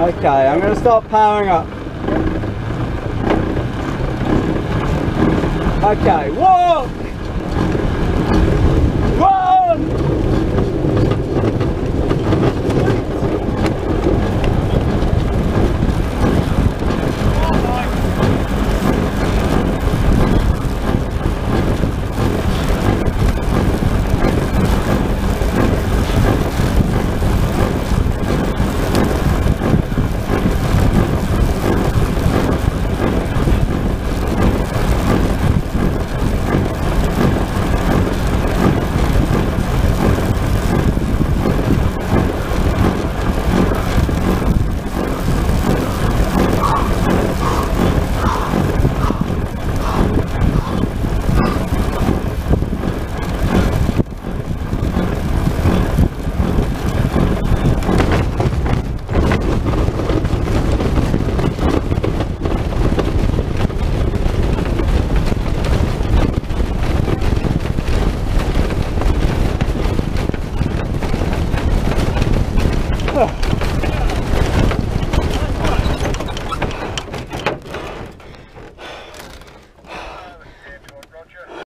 Okay, I'm going to start powering up. Okay, whoa! Oh.